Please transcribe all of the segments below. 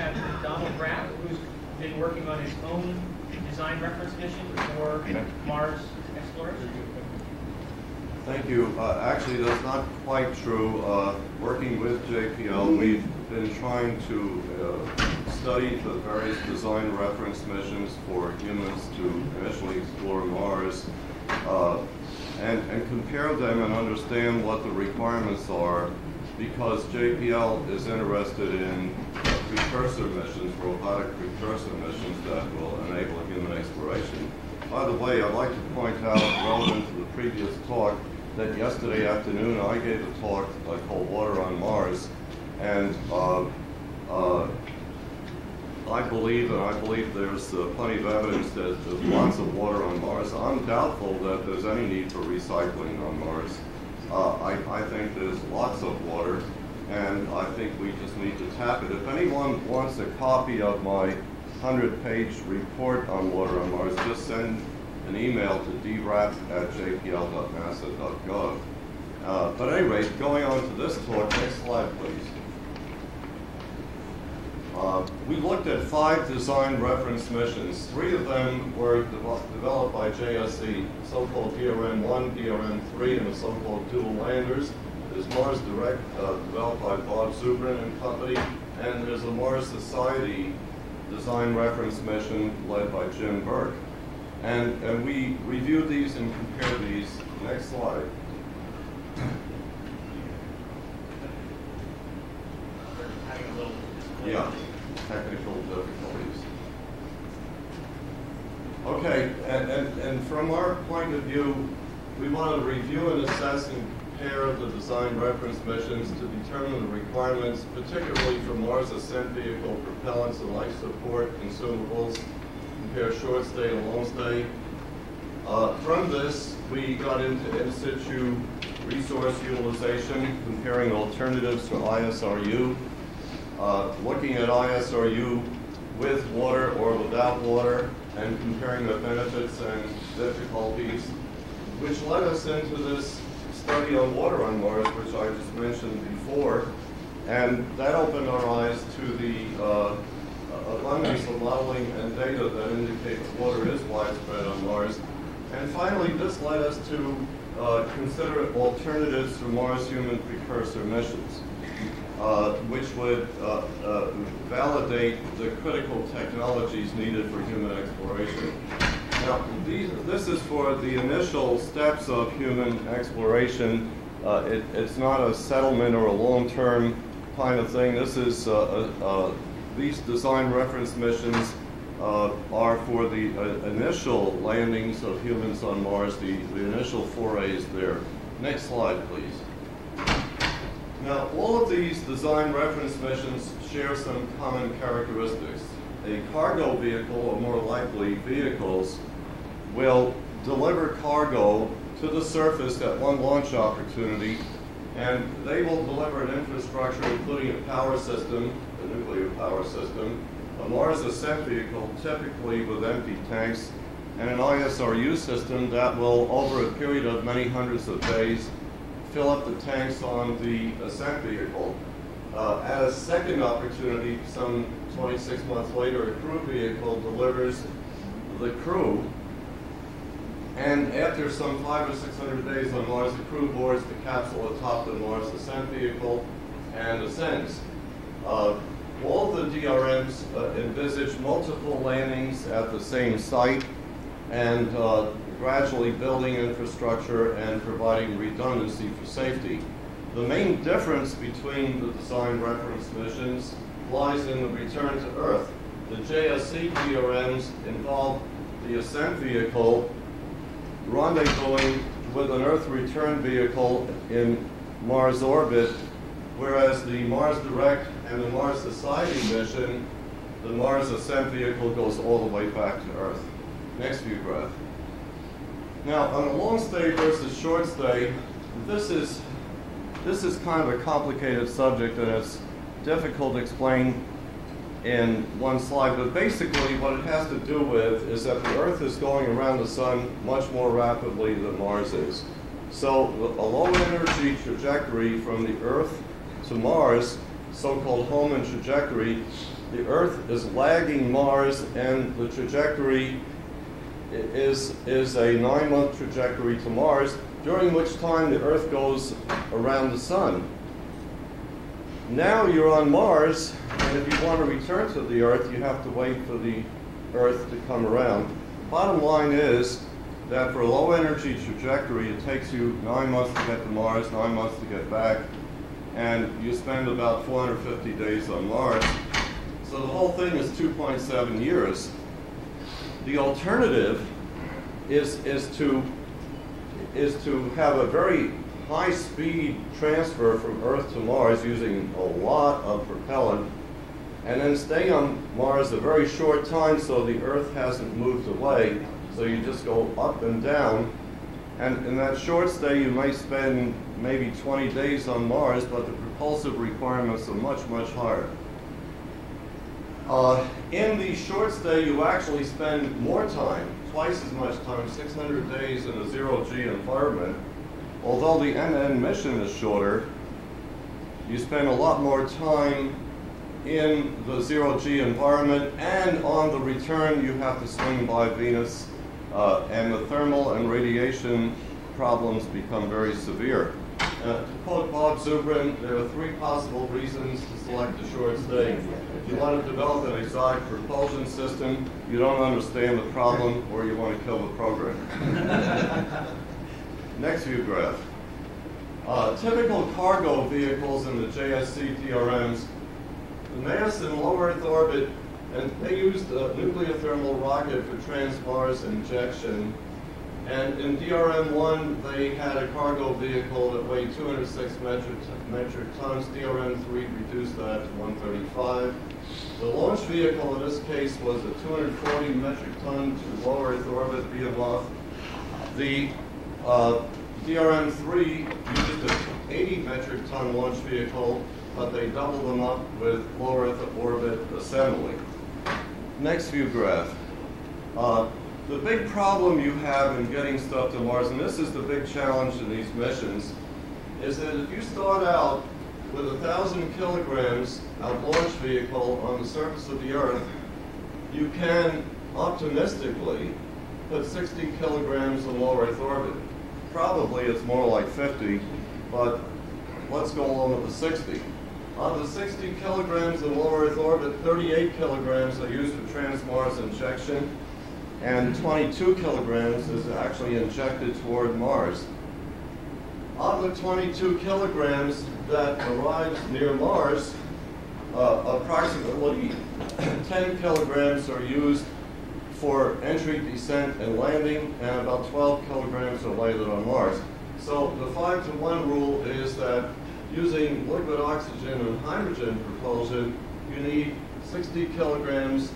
have Donald Rapp, who's been working on his own design reference mission for Mars exploration. Thank you. Uh, actually, that's not quite true. Uh, working with JPL, we've been trying to uh, study the various design reference missions for humans to initially explore Mars uh, and, and compare them and understand what the requirements are because JPL is interested in precursor missions, robotic precursor missions that will enable human exploration. By the way, I'd like to point out, relevant to the previous talk, that yesterday afternoon I gave a talk called Water on Mars, and uh, uh, I believe, and I believe there's uh, plenty of evidence that there's lots of water on Mars. I'm doubtful that there's any need for recycling on Mars. Uh, I, I think there's lots of water, and I think we just need to tap it. If anyone wants a copy of my 100-page report on water on Mars, just send an email to drapp at jpl.nasa.gov. Uh, but anyway, going on to this talk, next slide, please. Uh, we looked at five design reference missions. Three of them were de developed by JSC, so-called DRM-1, DRM-3, and the so-called dual landers. There's Mars Direct, uh, developed by Bob Zubrin and company, and there's a Mars Society design reference mission led by Jim Burke. And, and we reviewed these and compared these. Next slide. Yeah, technical difficulties. Okay, and, and, and from our point of view, we want to review and assess and compare the design reference missions to determine the requirements, particularly for Mars ascent vehicle propellants and life support consumables, compare short stay and long stay. Uh, from this, we got into in situ resource utilization, comparing alternatives to ISRU, uh, looking at ISRU with water or without water, and comparing the benefits and difficulties, which led us into this study on water on Mars, which I just mentioned before, and that opened our eyes to the uh, abundance of modeling and data that indicate that water is widespread on Mars. And finally, this led us to uh, consider alternatives to Mars human precursor missions, uh, which would uh, uh, validate the critical technologies needed for human exploration. These, this is for the initial steps of human exploration. Uh, it, it's not a settlement or a long-term kind of thing. This is uh, these design reference missions uh, are for the uh, initial landings of humans on Mars, the, the initial forays there. Next slide, please. Now, all of these design reference missions share some common characteristics. A cargo vehicle, or more likely vehicles, will deliver cargo to the surface at one launch opportunity, and they will deliver an infrastructure including a power system, a nuclear power system, a Mars ascent vehicle, typically with empty tanks, and an ISRU system that will, over a period of many hundreds of days, fill up the tanks on the ascent vehicle. Uh, at a second opportunity, some 26 months later, a crew vehicle delivers the crew. And after some five or 600 days on Mars, the crew boards the capsule atop the Mars ascent vehicle and ascends. Uh, all the DRMs uh, envisage multiple landings at the same site and uh, gradually building infrastructure and providing redundancy for safety. The main difference between the design reference missions lies in the return to Earth. The JSC DRMs involve the ascent vehicle rendezvousing with an Earth return vehicle in Mars orbit, whereas the Mars Direct and the Mars Society mission, the Mars ascent vehicle goes all the way back to Earth. Next view graph. Now, on a long stay versus short stay, this is this is kind of a complicated subject and it's difficult to explain in one slide, but basically what it has to do with is that the Earth is going around the sun much more rapidly than Mars is. So a low energy trajectory from the Earth to Mars so-called Hohmann trajectory, the Earth is lagging Mars, and the trajectory is, is a nine-month trajectory to Mars, during which time the Earth goes around the Sun. Now you're on Mars, and if you want to return to the Earth, you have to wait for the Earth to come around. Bottom line is that for a low energy trajectory, it takes you nine months to get to Mars, nine months to get back, and you spend about 450 days on Mars. So the whole thing is 2.7 years. The alternative is, is, to, is to have a very high speed transfer from Earth to Mars using a lot of propellant and then stay on Mars a very short time so the Earth hasn't moved away. So you just go up and down. And in that short stay, you may spend maybe 20 days on Mars, but the propulsive requirements are much, much higher. Uh, in the short stay, you actually spend more time, twice as much time, 600 days in a zero-G environment. Although the NN mission is shorter, you spend a lot more time in the zero-G environment, and on the return, you have to swing by Venus, uh, and the thermal and radiation problems become very severe. Uh, to quote Bob Zubrin, there are three possible reasons to select a short stay. If you want to develop an exotic propulsion system, you don't understand the problem, or you want to kill the program. Next view graph. Uh, typical cargo vehicles in the JSC DRMs, the mass in low Earth orbit, and they used a nuclear thermal rocket for trans-Mars injection. And in DRM-1, they had a cargo vehicle that weighed 206 metric, metric tons. DRM-3 reduced that to 135. The launch vehicle in this case was a 240 metric ton to low Earth orbit Behemoth. The uh, DRM-3 used an 80 metric ton launch vehicle, but they doubled them up with low Earth orbit assembly. Next view graph. Uh, the big problem you have in getting stuff to Mars, and this is the big challenge in these missions, is that if you start out with a thousand kilograms of launch vehicle on the surface of the Earth, you can optimistically put 60 kilograms in low Earth orbit. Probably it's more like 50, but let's go along with the 60. Of the 60 kilograms in low Earth orbit, 38 kilograms are used for trans-Mars injection, and 22 kilograms is actually injected toward Mars. Of the 22 kilograms that arrives near Mars, uh, approximately 10 kilograms are used for entry, descent, and landing, and about 12 kilograms of landed on Mars. So the 5 to 1 rule is that using liquid oxygen and hydrogen propulsion, you need 60 kilograms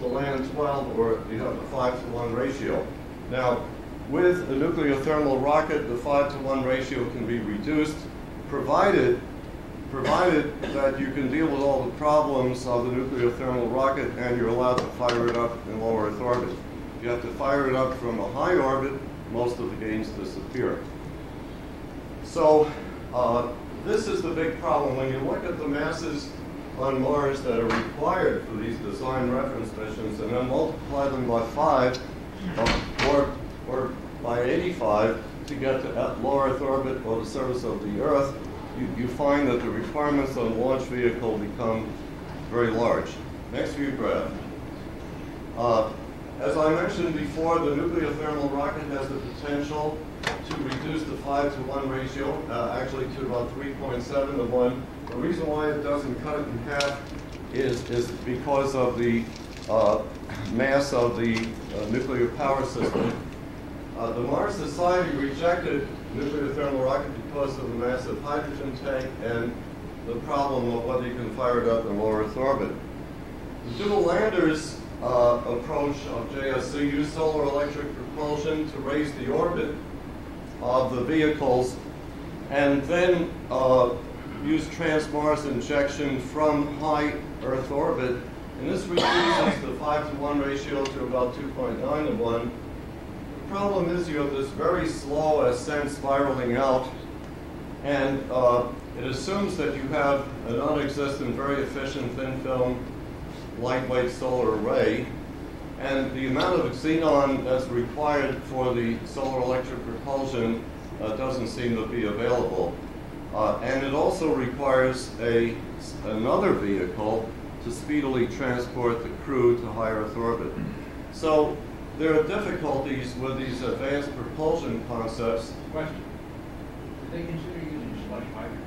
to land 12, or you have a 5 to 1 ratio. Now, with a nuclear thermal rocket, the 5 to 1 ratio can be reduced, provided, provided that you can deal with all the problems of the nuclear thermal rocket and you're allowed to fire it up in low Earth orbit. If you have to fire it up from a high orbit, most of the gains disappear. So, uh, this is the big problem. When you look at the masses on Mars that are required for these design reference missions and then multiply them by five or, or by 85 to get to low Earth orbit or the surface of the Earth, you, you find that the requirements on launch vehicle become very large. Next view graph. Uh, as I mentioned before, the nuclear thermal rocket has the potential to reduce the 5 to 1 ratio, uh, actually to about 3.7 to 1. The reason why it doesn't cut it in half is, is because of the uh, mass of the uh, nuclear power system. Uh, the Mars Society rejected nuclear thermal rocket because of the massive hydrogen tank and the problem of whether you can fire it up in low Earth orbit. The dual landers uh, approach of JSC use solar electric propulsion to raise the orbit of the vehicles and then uh, use trans-Mars injection from high Earth orbit. And this reduces the 5 to 1 ratio to about 2.9 to 1. The problem is you have this very slow ascent spiraling out. And uh, it assumes that you have a non-existent, very efficient thin film, lightweight solar array, and the amount of xenon that's required for the solar electric propulsion uh, doesn't seem to be available. Uh, and it also requires a, another vehicle to speedily transport the crew to high Earth orbit. So there are difficulties with these advanced propulsion concepts. Question. Do they consider using slush hydrogen?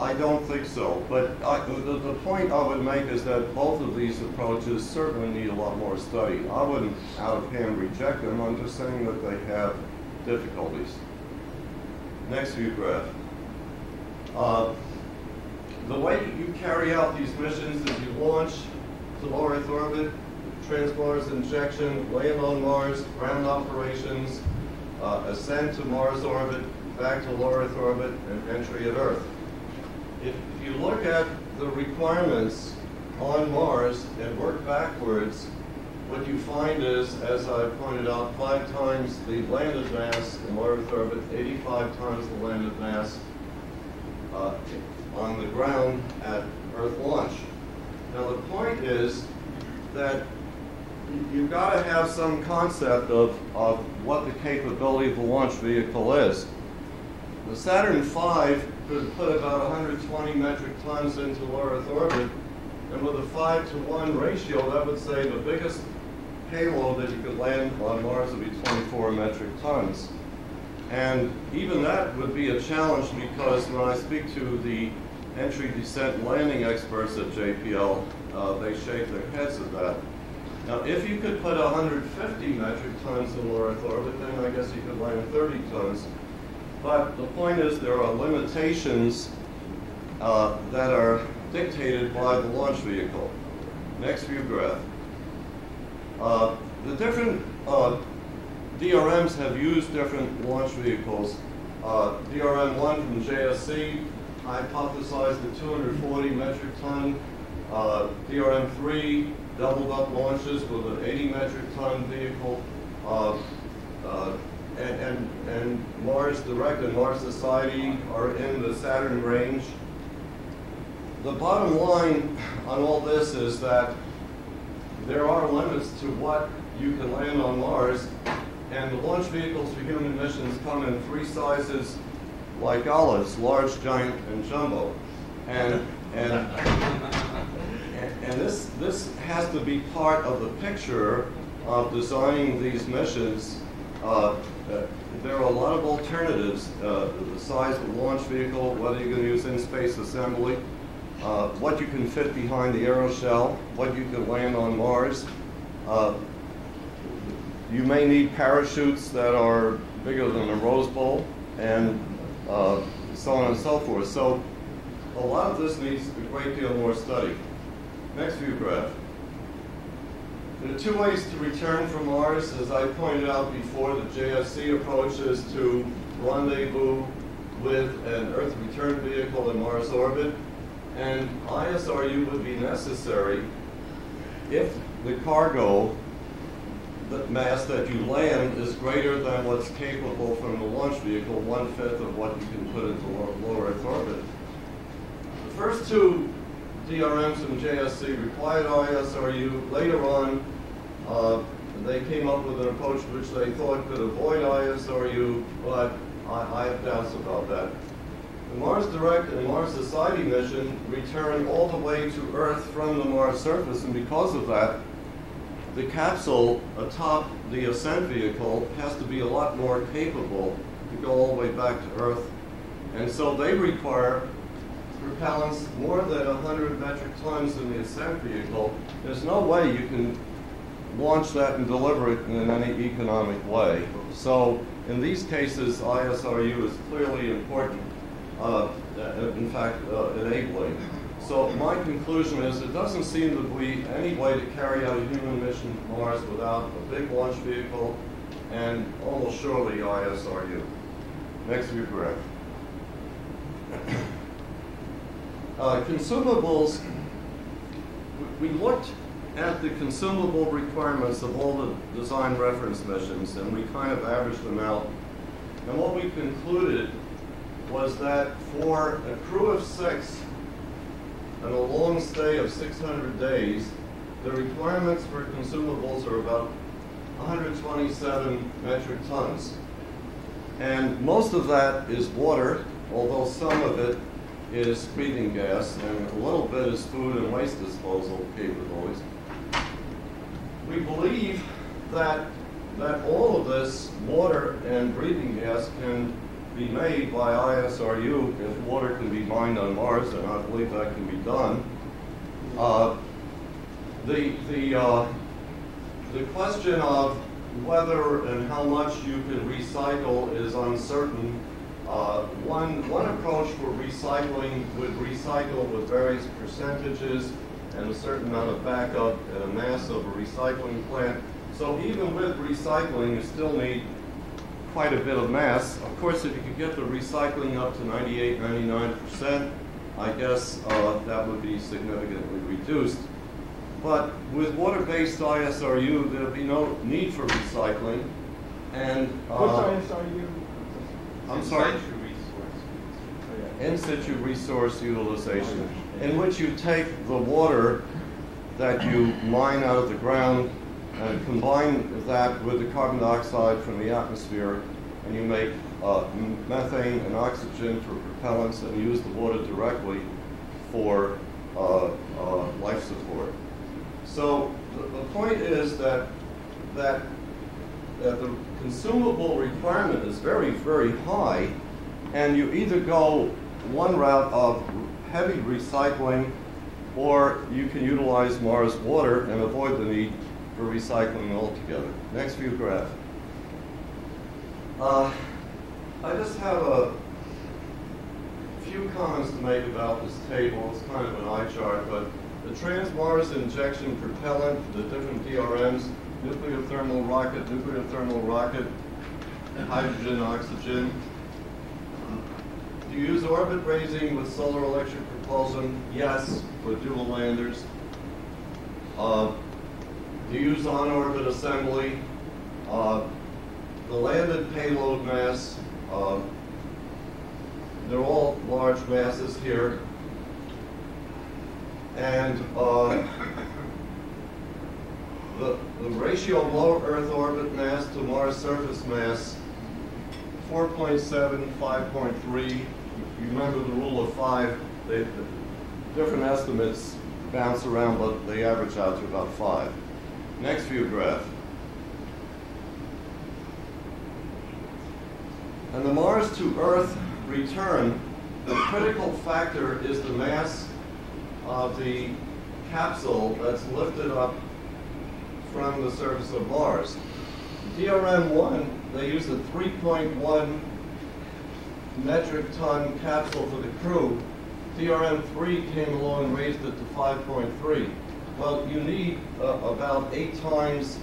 I don't think so, but I, the, the point I would make is that both of these approaches certainly need a lot more study. I wouldn't out of hand reject them, I'm just saying that they have difficulties. Next view graph. Uh, the way you carry out these missions is you launch to low Earth orbit, trans-Mars injection, land on Mars, ground operations, uh, ascent to Mars orbit, back to low Earth orbit, and entry at Earth. If you look at the requirements on Mars and work backwards, what you find is, as I pointed out, five times the landed mass in Earth orbit, 85 times the landed mass uh, on the ground at Earth launch. Now the point is that you- you've got to have some concept of, of what the capability of the launch vehicle is. The Saturn V could put about 120 metric tons into low Earth orbit, and with a 5 to 1 ratio, that would say the biggest payload that you could land on Mars would be 24 metric tons. And even that would be a challenge because when I speak to the entry, descent, and landing experts at JPL, uh, they shake their heads at that. Now, if you could put 150 metric tons in low Earth orbit, then I guess you could land 30 tons. But the point is, there are limitations uh, that are dictated by the launch vehicle. Next view graph. Uh, the different uh, DRMs have used different launch vehicles. Uh, DRM-1 from JSC hypothesized the 240 metric ton. Uh, DRM-3 doubled up launches with an 80 metric ton vehicle. And, and, and Mars Direct and Mars Society are in the Saturn range. The bottom line on all this is that there are limits to what you can land on Mars, and the launch vehicles for human missions come in three sizes like olives, large, giant, and jumbo. And, and, and, and this, this has to be part of the picture of designing these missions. Uh, there are a lot of alternatives, uh, the size of the launch vehicle, whether you're going to use in-space assembly, uh, what you can fit behind the aeroshell, what you can land on Mars. Uh, you may need parachutes that are bigger than a Rose Bowl, and uh, so on and so forth. So a lot of this needs a great deal more study. Next view graph. There are two ways to return from Mars. As I pointed out before, the JSC approach is to rendezvous with an Earth return vehicle in Mars orbit. And ISRU would be necessary if the cargo the mass that you land is greater than what's capable from the launch vehicle, one-fifth of what you can put into low, Earth orbit. The first two DRMs from JSC required ISRU. Later on, uh, they came up with an approach which they thought could avoid ISRU, but I, I have doubts about that. The Mars Direct and Mars Society mission return all the way to Earth from the Mars surface, and because of that, the capsule atop the ascent vehicle has to be a lot more capable to go all the way back to Earth. And so they require propellants more than 100 metric tons in the ascent vehicle. There's no way you can launch that and deliver it in any economic way. So in these cases, ISRU is clearly important, uh, in fact, uh, enabling. So my conclusion is it doesn't seem to be any way to carry out a human mission to Mars without a big launch vehicle and almost surely ISRU. Next view. Uh, consumables, we looked at the consumable requirements of all the design reference missions and we kind of averaged them out. And what we concluded was that for a crew of six and a long stay of 600 days, the requirements for consumables are about 127 metric tons. And most of that is water, although some of it is breathing gas, and a little bit is food and waste disposal capabilities. We believe that, that all of this water and breathing gas can be made by ISRU if water can be mined on Mars, and I believe that can be done. Uh, the, the, uh, the question of whether and how much you can recycle is uncertain. Uh, one, one approach for recycling would recycle with various percentages and a certain amount of backup and a mass of a recycling plant. So even with recycling, you still need quite a bit of mass. Of course, if you could get the recycling up to 98, 99%, I guess uh, that would be significantly reduced. But with water-based ISRU, there'd be no need for recycling. And uh, What's ISRU? I'm sorry, in situ resource. Utilization, in which you take the water that you mine out of the ground and combine that with the carbon dioxide from the atmosphere, and you make uh, methane and oxygen for propellants and use the water directly for uh, uh, life support. So the, the point is that that that the consumable requirement is very, very high, and you either go one route of heavy recycling, or you can utilize Mars water and avoid the need for recycling altogether. Next view graph. Uh, I just have a few comments to make about this table. It's kind of an eye chart, but the trans-Mars injection propellant, the different DRMs, nuclear thermal rocket, nuclear thermal rocket, hydrogen, oxygen. Do you use orbit raising with solar electric propulsion? Yes, for dual landers. Uh, do you use on-orbit assembly? Uh, the landed payload mass, uh, they're all large masses here. And uh, the, the ratio of low Earth orbit mass to Mars surface mass, 4.7, 5.3. You remember the rule of five, they, the different estimates bounce around, but they average out to about five. Next view graph. And the Mars to Earth return, the critical factor is the mass of the capsule that's lifted up from the surface of Mars. DRM-1, they used a 3.1 metric ton capsule for the crew. DRM-3 came along and raised it to 5.3. Well, you need uh, about eight times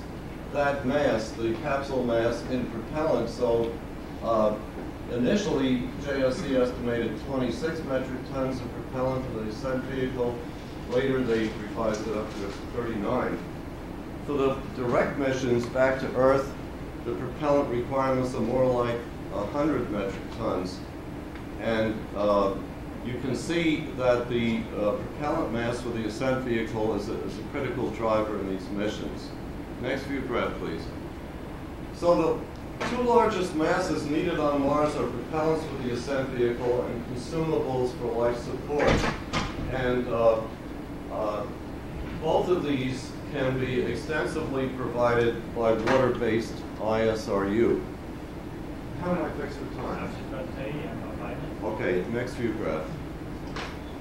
that mass, the capsule mass, in propellant. So uh, initially, JSC estimated 26 metric tons of propellant for the ascent vehicle. Later, they revised it up to 39. For the direct missions back to Earth, the propellant requirements are more like 100 metric tons. And uh, you can see that the uh, propellant mass for the ascent vehicle is a, is a critical driver in these missions. Next view graph, please. So the two largest masses needed on Mars are propellants for the ascent vehicle and consumables for life support. And uh, uh, both of these can be extensively provided by water-based ISRU. How did I fix the time? was just about to say, yeah, about five minutes. Okay, next view graph.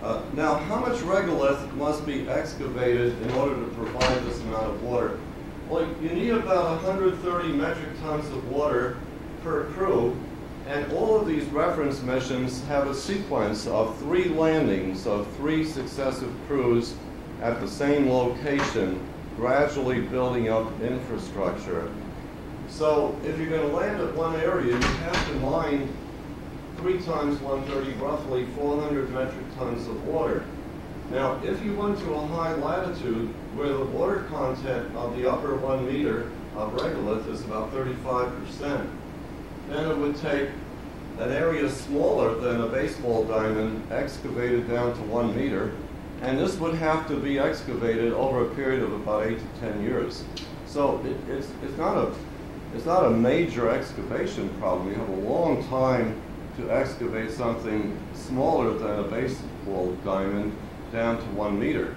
Uh, now, how much regolith must be excavated in order to provide this amount of water? Well, you need about 130 metric tons of water per crew, and all of these reference missions have a sequence of three landings of three successive crews at the same location, gradually building up infrastructure. So if you're going to land at one area, you have to mine three times 130, roughly 400 metric tons of water. Now, if you went to a high latitude where the water content of the upper one meter of regolith is about 35%, then it would take an area smaller than a baseball diamond excavated down to one meter. And this would have to be excavated over a period of about eight to 10 years. So it, it's, it's not a, it's not a major excavation problem. You have a long time to excavate something smaller than a baseball diamond down to one meter.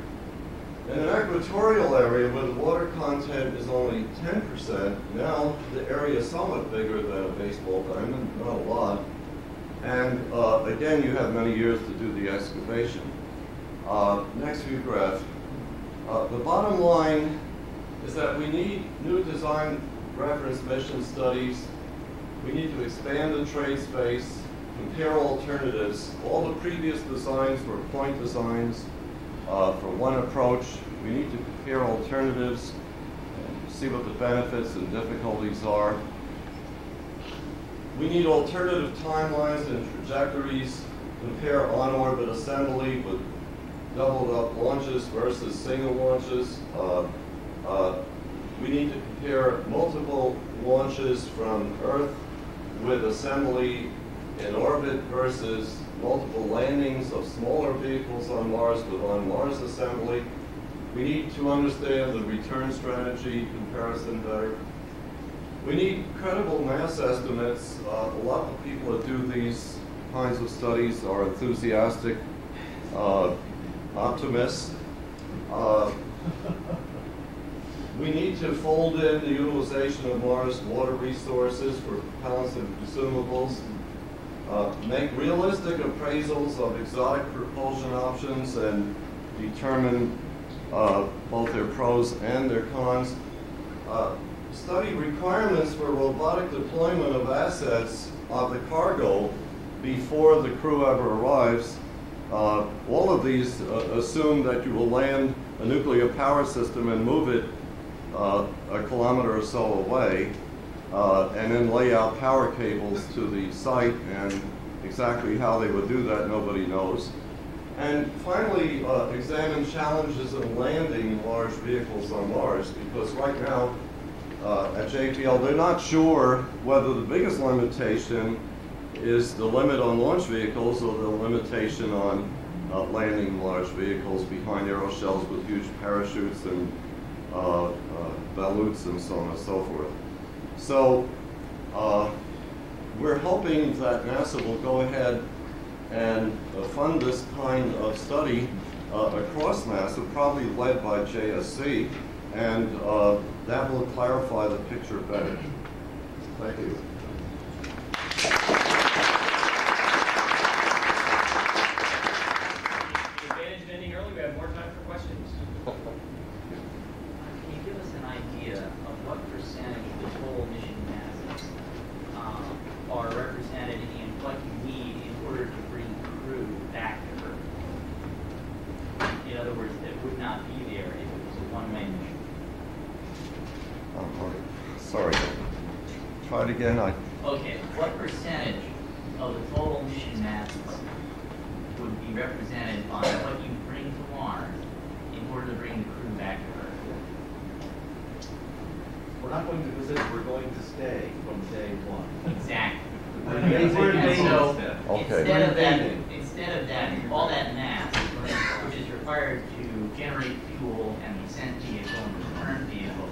In an equatorial area where the water content is only 10%, now the area is somewhat bigger than a baseball diamond, not a lot. And uh, again, you have many years to do the excavation. Uh, next view graph. Uh, the bottom line is that we need new design reference mission studies. We need to expand the trade space, compare alternatives. All the previous designs were point designs uh, for one approach. We need to compare alternatives, and see what the benefits and difficulties are. We need alternative timelines and trajectories, compare on-orbit assembly with doubled up launches versus single launches. Uh, uh, we need to compare multiple launches from Earth with assembly in orbit versus multiple landings of smaller vehicles on Mars with on-Mars assembly. We need to understand the return strategy comparison better. We need credible mass estimates. Uh, a lot of people that do these kinds of studies are enthusiastic uh, optimists. Uh, we need to fold in the utilization of Mars water resources for propellants and consumables. Uh, make realistic appraisals of exotic propulsion options and determine uh, both their pros and their cons. Uh, study requirements for robotic deployment of assets of the cargo before the crew ever arrives. Uh, all of these uh, assume that you will land a nuclear power system and move it uh, a kilometer or so away, uh, and then lay out power cables to the site, and exactly how they would do that, nobody knows. And finally, uh, examine challenges of landing large vehicles on Mars, because right now, uh, at JPL, they're not sure whether the biggest limitation is the limit on launch vehicles or the limitation on uh, landing large vehicles behind aeroshells with huge parachutes and uh, uh, balutes and so on and so forth. So uh, we're hoping that NASA will go ahead and uh, fund this kind of study uh, across NASA, probably led by JSC, and that will clarify the picture better. Thank you. The advantage of ending early, we have more time for questions. Can you give us an idea of what percentage of the total mission masses um, are represented in what you need in order to bring crew back to Earth? In other words, that would not be there if it was a one-way mission. Um, all right. Sorry. Try it again. I, Okay, what percentage of the total mission masses would be represented by what you bring to Mars in order to bring the crew back to Earth? We're not going to visit, we're going to stay from day one. Exactly. We're And invading so, instead. Okay. instead of that, instead of that, all that mass, which is required to generate fuel and the ascent vehicle and the return vehicle,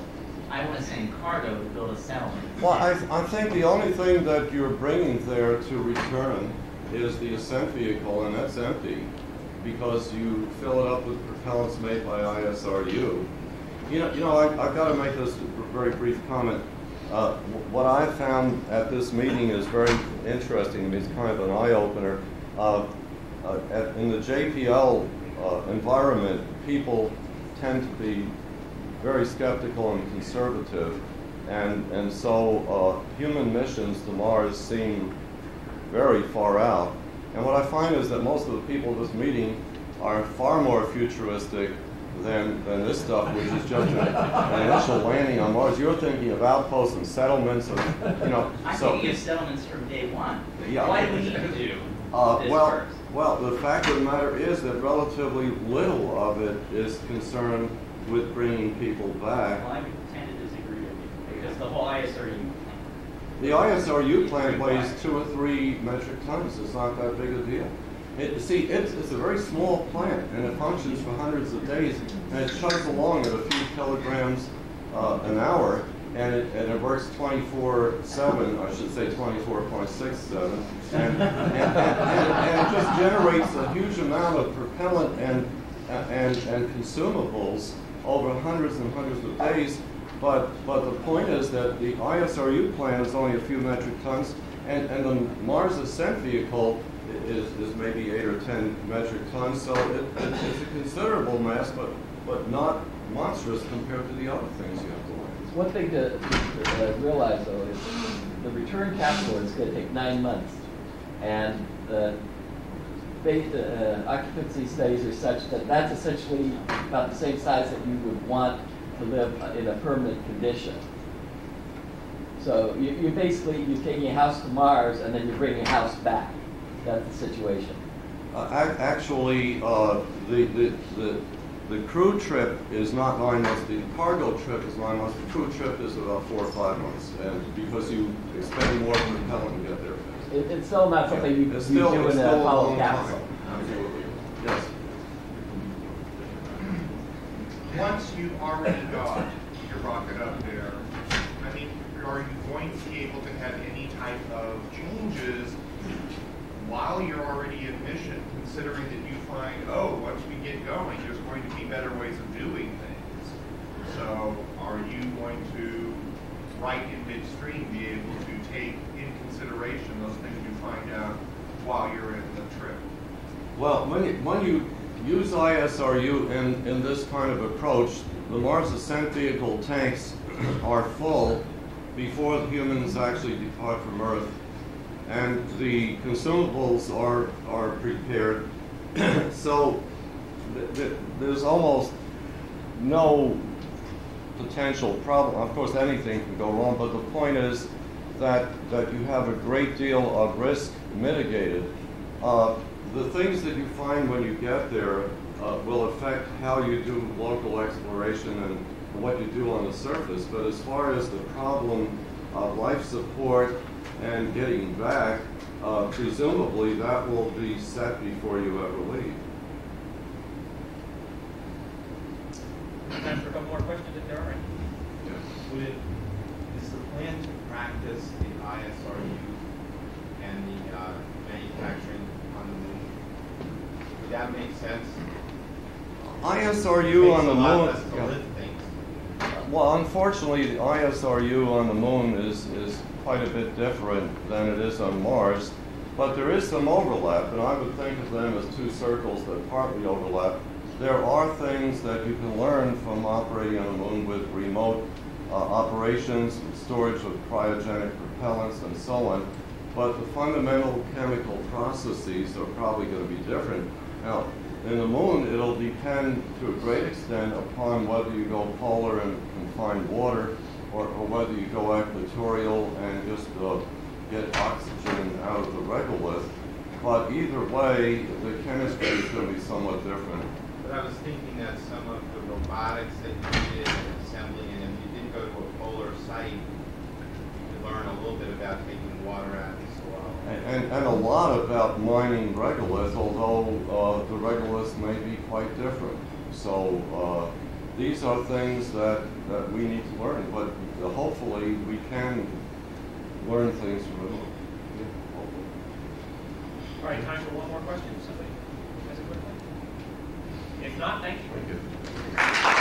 I want to send cargo to build a settlement. well, I, I think the only thing that you're bringing there to return is the ascent vehicle, and that's empty because you fill it up with propellants made by ISRU. You know, you know, I, I've got to make this very brief comment. Uh, what I found at this meeting is very interesting. It's kind of an eye opener. Uh, uh, at, in the JPL uh, environment, people tend to be very skeptical and conservative, and and so uh, human missions to Mars seem very far out. And what I find is that most of the people at this meeting are far more futuristic than, than this stuff, which is just an, an initial landing on Mars. You're thinking of outposts and settlements, and you know. I'm so thinking of settlements from day one. Yeah. Why do we need to do uh, this well, first? well, the fact of the matter is that relatively little of it is concerned with bringing people back. Well, I would tend to disagree with you, because the whole ISRU. The ISRU plant weighs two or three metric tons. It's not that big a deal. It, see, it's, it's a very small plant, and it functions for hundreds of days, and it chugs along at a few kilograms uh, an hour, and it, and it works 24/7. I should say 24.67, and, and, and, it just generates a huge amount of propellant and and and consumables over hundreds and hundreds of days. But but the point is that the ISRU plant is only a few metric tons, and, and the Mars Ascent vehicle is, is maybe eight or ten metric tons. So it, it, it's a considerable mass, but but not monstrous compared to the other things you have to land. One thing to, to uh, realize though is the return capital is gonna take nine months. And the, uh, occupancy studies are such that that's essentially about the same size that you would want to live in a permanent condition. So you, you basically, you're taking a house to Mars and then you're bringing a house back. That's the situation. Uh, actually, uh, the, the, the, the crew trip is not nine months, the cargo trip is nine months, the crew trip is about four or five months, and because you expend more propellant to get there. It, it's still not something you, you It's do still, in it's a a Apollo capsule. time. Absolutely. Yes. once you've already got your rocket up there, I mean, are you going to be able to have any type of changes while you're already in mission, considering that you find, oh, once we get going, there's going to be better ways of doing things. So are you going to, right in midstream, be able to take in consideration those things you find out while you're in the trip? Well, when you, when you use ISRU in, in this kind of approach, the Mars Ascent Vehicle tanks are full before the humans actually depart from Earth. And the consumables are, are prepared. so th- th- there's almost no potential problem. Of course, anything can go wrong, but the point is that, that you have a great deal of risk mitigated. Uh, the things that you find when you get there uh, will affect how you do local exploration and what you do on the surface. But as far as the problem of life support and getting back, uh, presumably that will be set before you ever leave. Time for a couple more questions if there are any. Would it, is the plan to practice the ISRU and the uh, manufacturing on the moon? Would that make sense? ISRU on the Takes a moon. less to yeah. lift things. Well, unfortunately, the ISRU on the moon is, is quite a bit different than it is on Mars, but there is some overlap, and I would think of them as two circles that partly overlap. There are things that you can learn from operating on the moon with remote uh, operations, storage of cryogenic propellants, and so on, but the fundamental chemical processes are probably going to be different. Now, in the moon, it'll depend to a great extent upon whether you go polar and can find water, or, or whether you go equatorial and just uh, get oxygen out of the regolith. But either way, the chemistry is going to be somewhat different. But I was thinking that some of the robotics that you did in assembly, and if you did go to a polar site, you could learn a little bit about taking water out of the soil. And, and, and a lot about mining regolith, although uh, the regoliths may be quite different. So uh, these are things that, that we need to learn, but hopefully we can learn things from it. Yeah. All right, time for one more question. Somebody has a quick one? If not, thank you. Thank you.